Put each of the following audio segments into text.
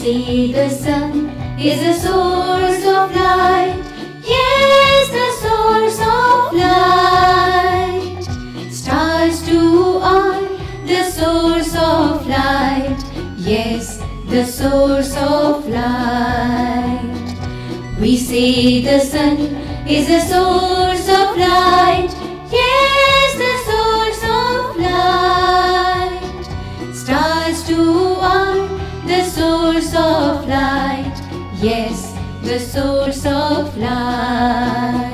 see the sun is a source of light. Yes, the source of light. Stars too are the source of light. Yes, the source of light. We see the sun is a source of light. Yes, the source of light.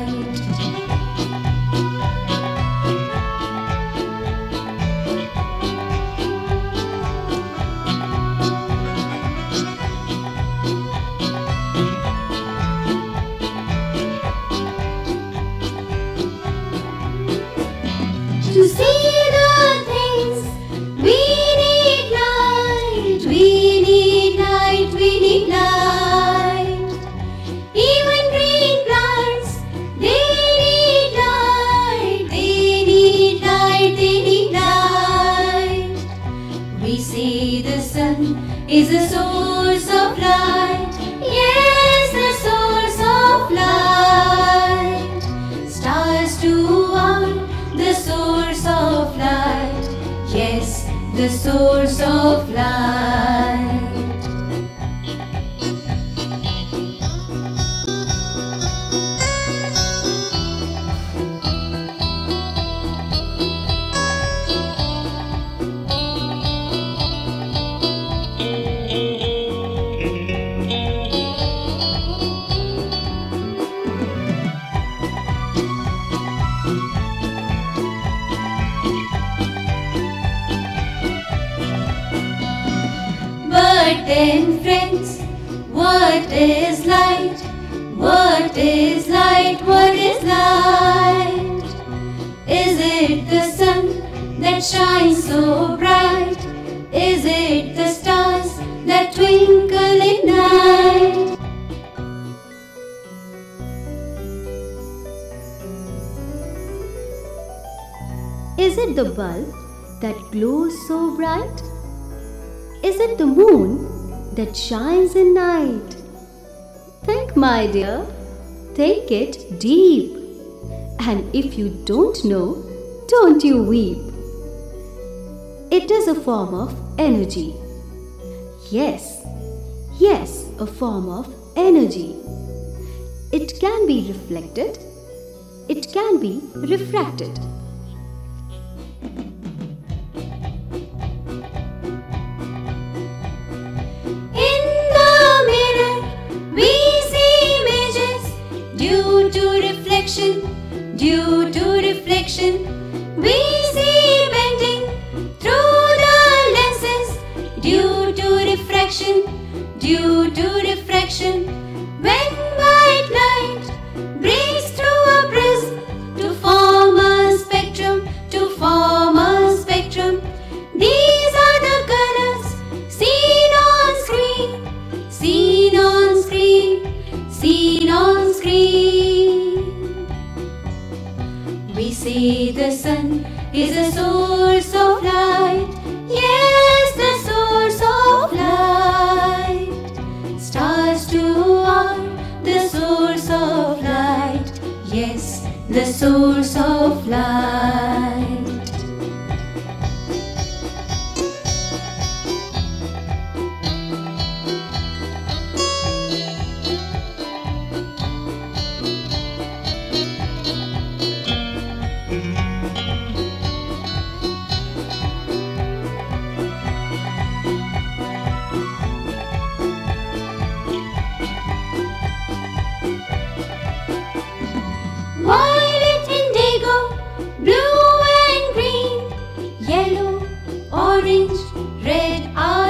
Source of light. Then, friends, what is light? What is light? What is light? Is it the sun that shines so bright? Is it the stars that twinkle at night? Is it the bulb that glows so bright? Is it the moon that shines in night? Think, my dear, take it deep. And if you don't know, don't you weep. It is a form of energy. Yes, yes, a form of energy. It can be reflected, it can be refracted. Reflection, due to reflection. We see bending through the lenses due to refraction, due to refraction. Is a source of light. Yes, the source of light. Stars too are the source of light. Yes, the source of light. orange, red, orange.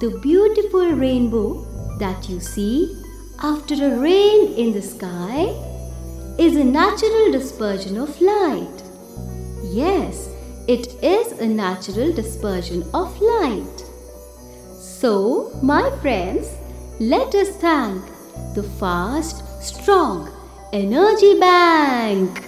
The beautiful rainbow that you see after a rain in the sky is a natural dispersion of light. Yes, it is a natural dispersion of light. So, my friends, let us thank the fast, strong energy bank.